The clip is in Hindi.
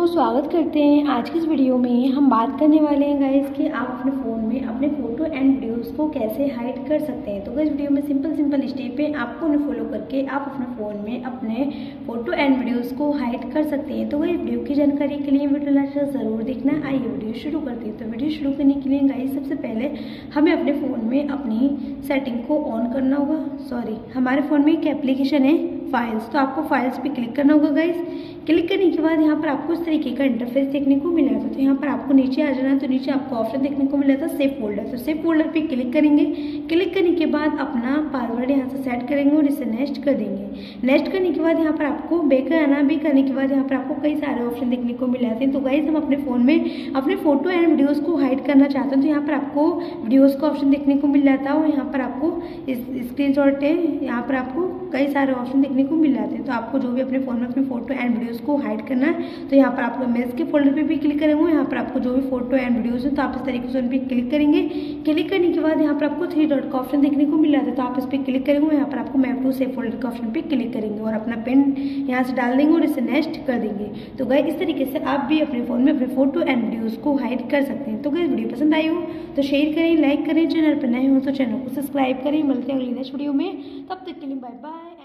तो स्वागत करते हैं आज की इस वीडियो में। हम बात करने वाले हैं गाइस कि आप अपने फ़ोन में अपने फ़ोटो एंड वीडियोस को कैसे हाइड कर सकते हैं। तो गाइस वीडियो में सिंपल सिंपल स्टेप है आपको उन्हें फॉलो करके आप अपने फ़ोन में अपने फ़ोटो एंड वीडियोस को हाइड कर सकते हैं। तो गाइस वीडियो की जानकारी के लिए वीडियो लास्ट ज़रूर देखना। आइए वीडियो शुरू करते हैं। तो वीडियो शुरू करने के लिए गाइज़ सबसे पहले हमें अपने फ़ोन में अपनी सेटिंग को ऑन करना होगा। सॉरी हमारे फ़ोन में एक एप्लीकेशन है फाइल्स तो आपको फाइल्स पे क्लिक करना होगा गाइस क्लिक करने के बाद यहाँ पर आपको इस तरीके का इंटरफेस देखने को मिला था। तो यहाँ पर आपको नीचे आ जाना तो नीचे आपको ऑप्शन देखने को मिला था सेफ़ फोल्डर तो सेफ़ फोल्डर पे क्लिक करेंगे। क्लिक करने के बाद अपना पासवर्ड यहाँ से सेट करेंगे और इसे नेक्स्ट कर देंगे। नेक्स्ट करने के बाद यहाँ पर आपको बेकर आना भी करने के बाद यहाँ पर आपको कई सारे ऑप्शन देखने को मिल जाते हैं तो गाइज़ हम अपने फ़ोन में अपने फ़ोटो एंड वीडियोज़ को हाइड करना चाहते हैं तो यहाँ पर आपको वीडियोज़ का ऑप्शन देखने को मिल जाता है और यहाँ पर आपको स्क्रीन शॉट है। यहाँ पर आपको कई सारे ऑप्शन देखने को मिल जाते हैं तो आपको जो भी अपने फ़ोन में अपने फ़ोटो एंड वीडियोज़ को हाइड करना है तो यहाँ पर आपको इमेज के फोल्डर पे भी क्लिक करेंगे। यहाँ पर आपको जो भी फ़ोटो एंड वीडियोज़ है तो आप इस तरीके से उन पर क्लिक करेंगे। क्लिक करने के बाद यहाँ पर आपको थ्री डॉट का ऑप्शन देखने को मिल जाता है तो आप इस पर क्लिक करेंगे। यहाँ पर आपको मैप टू सेव फोल्डर के ऑप्शन पर क्लिक करेंगे और अपना पेन यहाँ से डाल देंगे और इसे नेक्स्ट कर देंगे। तो गए इस तरीके से आप भी अपने फ़ोन में अपने फ़ोटो एंड वीडियोज़ को हाइड कर सकते हैं। तो गए वीडियो पसंद आई हो तो शेयर करें लाइक करें, चैनल पर नए हो तो चैनल को सब्सक्राइब करें। मिलते हैं अगली नेक्स्ट वीडियो में। तब तक के लिए बाय बाय